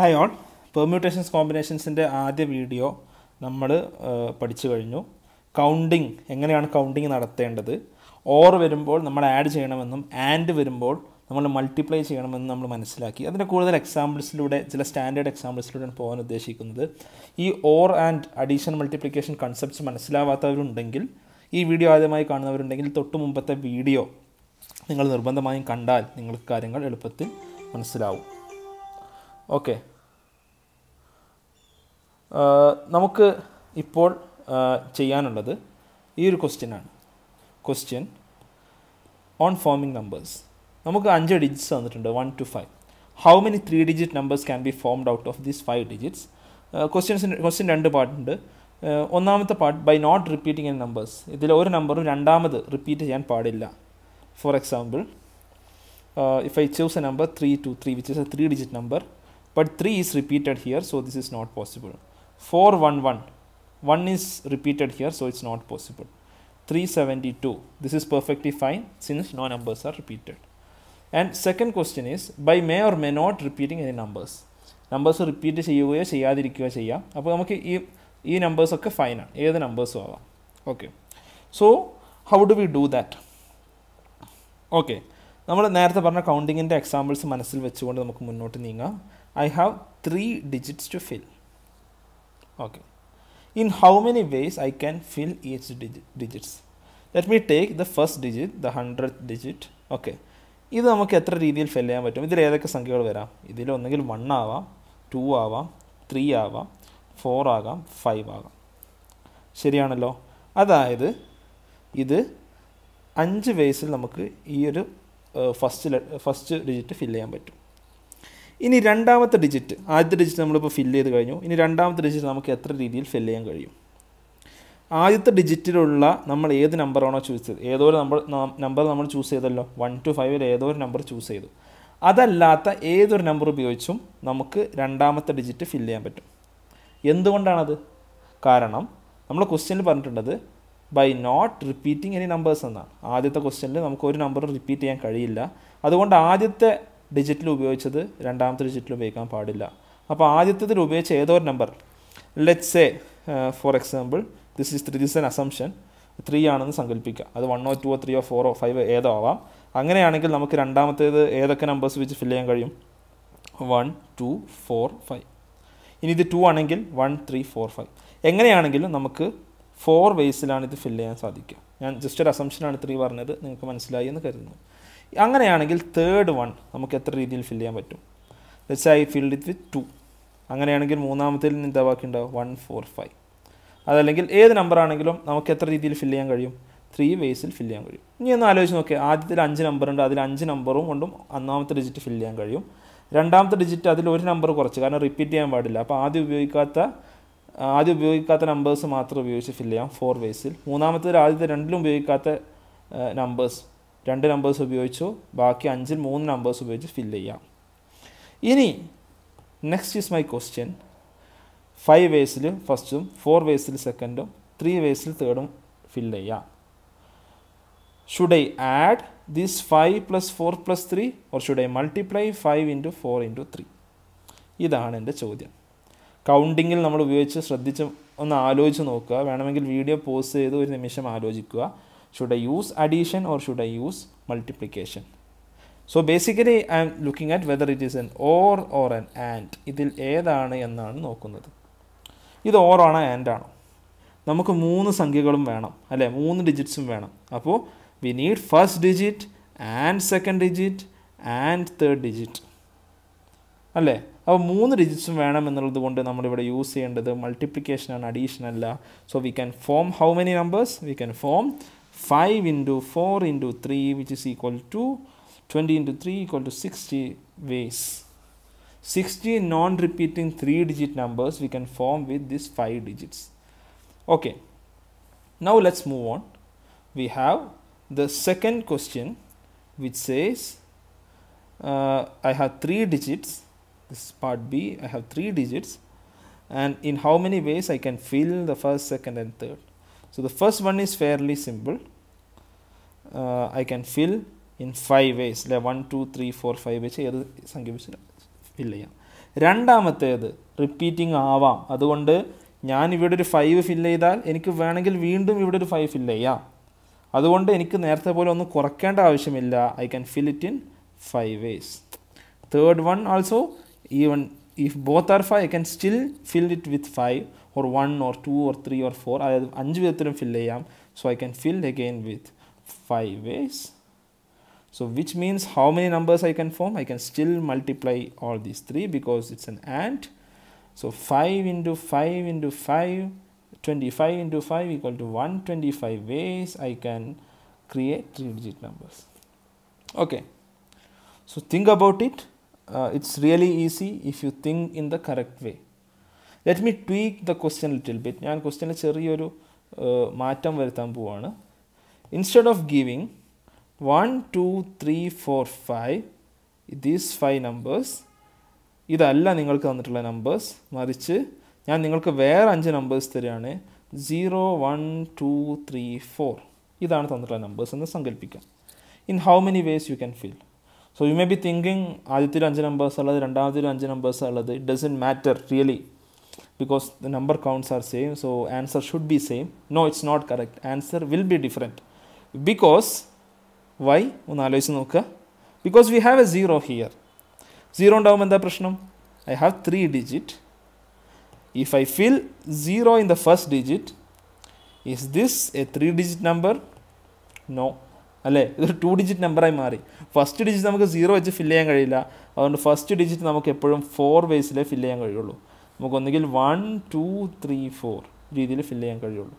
Hi all permutations കോമ്പിനേഷൻസിന്റെ ആദ്യ video നമ്മൾ പഠിച്ചു കഴിഞ്ഞു. കൗണ്ടിങ് എങ്ങനെയാണ് കൗണ്ടിങ് നടത്തേണ്ടത്? ഓർ വരുമ്പോൾ നമ്മൾ ആഡ് ചെയ്യണമെന്നും ആൻഡ് വരുമ്പോൾ നമ്മൾ മൾട്ടിപ്ലൈ ചെയ്യണമെന്നും നമ്മൾ മനസ്സിലാക്കി. അതിന്റെ കൂടുതൽ എക്സാമ്പിൾസിലൂടെ ചില സ്റ്റാൻഡേർഡ് എക്സാമ്പിൾസിലൂടെയാണ് പോകാൻ ഉദ്ദേശിക്കുന്നത്. ഈ or and addition multiplication concepts മനസ്സിലാവാത്തവരുണ്ടെങ്കിൽ ഈ വീഡിയോ ആദ്യമായി കാണുന്നവരുണ്ടെങ്കിൽ തൊട്ട് മുമ്പത്തെ വീഡിയോ നിങ്ങൾ നിർബന്ധമായും കണ്ടാൽ നിങ്ങൾക്ക് കാര്യങ്ങൾ എളുപ്പത്തിൽ മനസ്സിലാവും. ഓക്കെ നമുക്ക് ഇപ്പോൾ ചെയ്യാനുള്ളത് ഈ ഒരു ക്വസ്റ്റ്യനാണ് ക്വസ്റ്റ്യൻ ഓൺ ഫോമിംഗ് നമ്പേഴ്സ് നമുക്ക് അഞ്ച് ഡിജിറ്റ്സ് തന്നിട്ടുണ്ട് one two five how many three digit numbers can be formed out of these five digits ക്വസ്റ്റ്യൻസിന് question രണ്ട് പാർട്ടുണ്ട് ഒന്നാമത്തെ part by not repeating any numbers ഇതിൽ ഒരു നമ്പറും രണ്ടാമത് റിപ്പീറ്റ് ചെയ്യാൻ പാടില്ല. For example if I choose a number three two three which is a three digit number but 3 is repeated here so this is not possible. 411 1 is repeated here so it's not possible 372 this is perfectly fine since no numbers are repeated and second question is by may or may not repeating any numbers numbers repeat ചെയ്യുകയോ ചെയ്യാതിരിക്കുകയോ ചെയ്യാം അപ്പോൾ നമുക്ക് ഈ ഈ നമ്പേഴ്സൊക്കെ ഫൈനാണ് ഏത് നമ്പേഴ്സും ആവാം okay so how do we do that okay നമ്മൾ നേരത്തെ പറഞ്ഞ കൗണ്ടിങ്ങിന്റെ എക്സാമ്പിൾസ് മനസ്സിൽ വെച്ചുകൊണ്ട് നമുക്ക് മുന്നോട്ട് നീങ്ങാം I have three digits to fill. Okay. In how many ways I can fill each digit, digits? Let me take the first digit, the hundredth digit. Okay. ഇത് നമുക്ക് എത്ര രീതിയിൽ ഫിൽ ചെയ്യാൻ പറ്റും ഇതിൽ ഏതൊക്കെ സംഖ്യകൾ വരാം ഇതിൽ ഒന്നെങ്കിൽ വൺ ആവാം ടു ആവാം ത്രീ ആവാം ഫോർ ആകാം ഫൈവ് ആകാം ശരിയാണല്ലോ അതായത് ഇത് അഞ്ച് വേസിൽ നമുക്ക് ഈ ഒരു ഫസ്റ്റ് ഫസ്റ്റ് ഡിജിറ്റ് ഫിൽ ചെയ്യാൻ പറ്റും ഇനി രണ്ടാമത്തെ ഡിജിറ്റ് ആദ്യത്തെ ഡിജിറ്റ് നമ്മളിപ്പോൾ ഫില്ല് ചെയ്ത് കഴിഞ്ഞു. ഇനി രണ്ടാമത്തെ ഡിജിറ്റ് നമുക്ക് എത്ര രീതിയിൽ ഫില്ല് ചെയ്യാൻ കഴിയും? ആദ്യത്തെ ഡിജിറ്റിലുള്ള നമ്മൾ ഏത് നമ്പറാണോ ചൂസ് ചെയ്തത്? ഏതോ ഒരു നമ്പർ നമ്പർ നമ്മൾ ചൂസ് ചെയ്തല്ലോ. വൺ ടു ഫൈവിൽ ഏതോ ഒരു നമ്പർ ചൂസ് ചെയ്തു. അതല്ലാത്ത ഏതൊരു നമ്പർ ഉപയോഗിച്ചും നമുക്ക് രണ്ടാമത്തെ ഡിജിറ്റ് ഫില്ല് ചെയ്യാൻ പറ്റും. എന്തുകൊണ്ടാണത്? കാരണം നമ്മൾ ക്വസ്റ്റ്യനിൽ പറഞ്ഞിട്ടുണ്ടത് by not repeating any numbers എന്നാണ്. ആദ്യത്തെ ക്വസ്റ്റ്യനിൽ നമുക്ക് ഒരു നമ്പർ റിപ്പീറ്റ് ചെയ്യാൻ കഴിയില്ല. അതുകൊണ്ട് ആദ്യത്തെ ഡിജിറ്റിൽ ഉപയോഗിച്ചത് രണ്ടാമത്തെ ഡിജിറ്റിൽ ഉപയോഗിക്കാൻ പാടില്ല. അപ്പോൾ ആദ്യത്തേതിൽ ഉപയോഗിച്ച ഏതോ ഒരു number let's a for example this is this an assumption three ആണെന്ന് സങ്കല്പിക്കുക അത് വണ്ണോ ടുവോ ത്രീയോ ഫോറോ ഫൈവോ ഏതോ ആവാം. അങ്ങനെയാണെങ്കിൽ നമുക്ക് രണ്ടാമത്തേത് ഏതൊക്കെ നമ്പേഴ്സ് വെച്ച് ഫില്ല് ചെയ്യാൻ കഴിയും? വൺ ടു ഫോർ ഫൈവ് ഇനി ഇത് ടു ആണെങ്കിൽ വൺ ത്രീ ഫോർ ഫൈവ് എങ്ങനെയാണെങ്കിലും നമുക്ക് ഫോർ വേസിലാണ് ഇത് ഫില്ല് ചെയ്യാൻ സാധിക്കുക. ഞാൻ ജസ്റ്റ് ഒരു അസംഷനാണ് ത്രീ പറഞ്ഞത്. നിങ്ങൾക്ക് മനസ്സിലായി എന്ന് കരുതുന്നു. അങ്ങനെയാണെങ്കിൽ തേർഡ് വൺ നമുക്ക് എത്ര രീതിയിൽ ഫില്ല് ചെയ്യാൻ പറ്റും? Let's I filled it with two അങ്ങനെയാണെങ്കിൽ മൂന്നാമത്തിൽ എന്താ ബാക്കി ഉണ്ടാവും വൺ ഫോർ ഫൈവ് അതല്ലെങ്കിൽ ഏത് നമ്പർ ആണെങ്കിലും നമുക്ക് എത്ര രീതിയിൽ ഫില്ല് ചെയ്യാൻ കഴിയും? ത്രീ വേസിൽ ഫില്ല് ചെയ്യാൻ കഴിയും. ഇനി ഒന്ന് ആലോചിച്ച് നോക്കി ആദ്യത്തിൽ അഞ്ച് നമ്പർ ഉണ്ട്. അതിൽ അഞ്ച് നമ്പറും കൊണ്ടും ഒന്നാമത്തെ ഡിജിറ്റ് ഫില്ല് ചെയ്യാൻ കഴിയും. രണ്ടാമത്തെ ഡിജിറ്റ് അതിൽ ഒരു നമ്പർ കുറച്ച്. കാരണം റിപ്പീറ്റ് ചെയ്യാൻ പാടില്ല. അപ്പോൾ ആദ്യം ഉപയോഗിക്കാത്ത ആദ്യം ഉപയോഗിക്കാത്ത നമ്പേഴ്സ് മാത്രം ഉപയോഗിച്ച് ഫില്ല് ചെയ്യാം. ഫോർ വേസിൽ മൂന്നാമത്തെ ആദ്യത്തെ രണ്ടിലും ഉപയോഗിക്കാത്ത നമ്പേഴ്സ് രണ്ട് നമ്പേഴ്സ് ഉപയോഗിച്ചു. ബാക്കി അഞ്ചിൽ മൂന്ന് നമ്പേഴ്സ് ഉപയോഗിച്ച് ഫില്ല് ചെയ്യാം. ഇനി next is my question five വേസിൽ ഫസ്റ്റും ഫോർ വേസിൽ സെക്കൻഡും ത്രീ വേസിൽ തേർഡും ഫില്ല് ചെയ്യാം. Should I add this five plus four plus three or should I multiply five into four into three ഇതാണ് എന്റെ ചോദ്യം. കൗണ്ടിങ്ങിൽ നമ്മൾ ഉപയോഗിച്ച് ശ്രദ്ധിച്ച് ഒന്ന് ആലോചിച്ച് നോക്കുക. വേണമെങ്കിൽ വീഡിയോ പോസ്റ്റ് ചെയ്ത് ഒരു നിമിഷം ആലോചിക്കുക. Should I use addition or should I use multiplication? So basically I am looking at whether it is an or or an and. ഇതിൽ ഏതാണ് എന്നാണ് നോക്കുന്നത്. ഇത് ഓർ ആണോ ആൻഡ് ആണോ. നമുക്ക് മൂന്ന് സംഖ്യകളും വേണം അല്ലേ? മൂന്ന് ഡിജിറ്റ്സും വേണം. അപ്പോൾ we need first digit and second digit and third digit അല്ലേ? അപ്പോൾ മൂന്ന് ഡിജിറ്റ്സും വേണം എന്നുള്ളത് കൊണ്ട് നമ്മളിവിടെ യൂസ് ചെയ്യേണ്ടത് മൾട്ടിപ്ലിക്കേഷനാണ് അഡീഷൻ അല്ല. So we can form how many numbers we can form 5 into 4 into 3 which is equal to 20 into 3 equal to 60 ways. 60 non-repeating 3 digit numbers we can form with these 5 digits. Okay. Now let's move on. We have the second question which says uh, I have 3 digits. This is part B. I have 3 digits. And in how many ways I can fill the first second and third so the first one is fairly simple. Uh, I can fill in five ways. Like 1, 2, 3, 4, 5 വെച്ച് ഏത് സംഖ്യ വെച്ച് fill ചെയ്യാം. രണ്ടാമത്തേത് repeating ആവാം. അതുകൊണ്ട് ഞാൻ ഇവിടെ ഒരു ഫൈവ് ഫില്ല് ചെയ്താൽ എനിക്ക് വേണമെങ്കിൽ വീണ്ടും ഇവിടെ ഒരു ഫൈവ് ഫില്ല് ചെയ്യാം. അതുകൊണ്ട് എനിക്ക് നേരത്തെ പോലെ ഒന്നും കുറയ്ക്കേണ്ട ആവശ്യമില്ല. I can fill it in five ways third one also even if both are five I can still fill it with five Or one or two or three or four അതായത് അഞ്ച് വിധത്തിലും ഫില്ല് ചെയ്യാം so I can fill again with five ways So which means how many numbers I can form? I can still multiply all these three because it's an AND. So 5 into 5 into 5, 25 into 5 equal to 125 ways I can create three digit numbers. Okay. So think about it. Uh, it's really easy if you think in the correct way. Let me tweak the question little bit. ഞാൻ ക്വസ്റ്റ്യനിൽ ചെറിയൊരു മാറ്റം വരുത്താൻ പോവാണ്. Instead of giving one two three four five these five numbers ഇതല്ല നിങ്ങൾക്ക് തന്നിട്ടുള്ള numbers മറിച്ച് ഞാൻ നിങ്ങൾക്ക് വേറെ അഞ്ച് നമ്പേഴ്സ് തരികയാണ്. Zero one two three four ഇതാണ് തന്നിട്ടുള്ള നമ്പേഴ്സ് എന്ന് സങ്കല്പിക്കാം in how many ways you can fill so you may be thinking ആദ്യത്തിൽ അഞ്ച് നമ്പേഴ്സ് ഉള്ളത് രണ്ടാമത്തിൽ അഞ്ച് നമ്പേഴ്സ് ഉള്ളത്. It doesn't matter really because the number counts are same so answer should be same. No it's not correct. Answer will be different. Because why? ഒന്ന് ആലോചിച്ച് നോക്കുക because we have a zero here zero ഉണ്ടാകുമ്പോൾ എന്താ പ്രശ്നം? I have three digit if I fill zero in the first digit is this a three digit number no അല്ലേ? ഇതൊരു two digit നമ്പറായി മാറി. ഫസ്റ്റ് ഡിജിറ്റ് നമുക്ക് സീറോ വെച്ച് fill ചെയ്യാൻ കഴിയില്ല. അതുകൊണ്ട് ഫസ്റ്റ് ഡിജിറ്റ് നമുക്ക് എപ്പോഴും ഫോർ വേസിലേ ഫില്ല് ചെയ്യാൻ കഴിയുള്ളൂ. നമുക്ക് ഒന്നുകിൽ വൺ ടു ത്രീ ഫോർ രീതിയിൽ ഫില്ല് ചെയ്യാൻ കഴിയുള്ളൂ.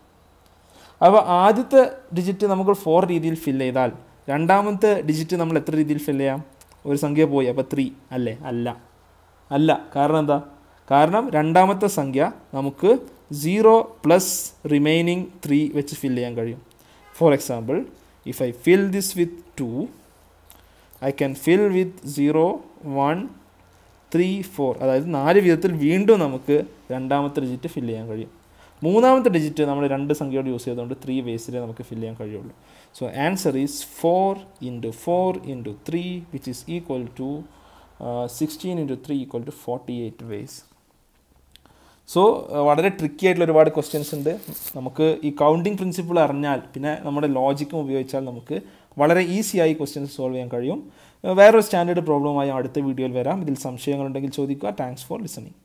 അപ്പോൾ ആദ്യത്തെ ഡിജിറ്റ് നമുക്ക് ഫോർ രീതിയിൽ ഫില്ല് ചെയ്താൽ രണ്ടാമത്തെ ഡിജിറ്റ് നമ്മൾ എത്ര രീതിയിൽ ഫില്ല് ചെയ്യാം? ഒരു സംഖ്യ പോയി. അപ്പോൾ ത്രീ അല്ലേ? അല്ല. അല്ല. കാരണം എന്താ? കാരണം രണ്ടാമത്തെ സംഖ്യ നമുക്ക് സീറോ പ്ലസ് റിമൈനിങ് ത്രീ വെച്ച് ഫില്ല് ചെയ്യാൻ കഴിയും. For example if I fill this with two I can fill with zero one three four അതായത് നാല് വിധത്തിൽ വീണ്ടും നമുക്ക് രണ്ടാമത്തെ ഡിജിറ്റ് ഫില്ല് ചെയ്യാൻ കഴിയും. മൂന്നാമത്തെ ഡിജിറ്റ് നമ്മൾ രണ്ട് സംഖ്യയോട് യൂസ് ചെയ്തുകൊണ്ട് ത്രീ വേസിലേ നമുക്ക് ഫില്ല് ചെയ്യാൻ കഴിയുള്ളൂ. So answer is four into four into three which is equal to sixteen into three equal to forty eight ways so വളരെ ട്രിക്കി ആയിട്ടുള്ള ഒരുപാട് ക്വസ്റ്റ്യൻസ് ഉണ്ട്. നമുക്ക് ഈ കൗണ്ടിങ് പ്രിൻസിപ്പിൾ അറിഞ്ഞാൽ പിന്നെ നമ്മുടെ ലോജിക്കും ഉപയോഗിച്ചാൽ നമുക്ക് വളരെ ഈസിയായി ക്വസ്റ്റ്യൻസ് സോൾവ് ചെയ്യാൻ കഴിയും. വേറൊരു സ്റ്റാൻഡേർഡ് പ്രോബ്ലമായി അടുത്ത വീഡിയോയിൽ വരാം. ഇതിൽ സംശയങ്ങളുണ്ടെങ്കിൽ ചോദിക്കുക. Thanks for listening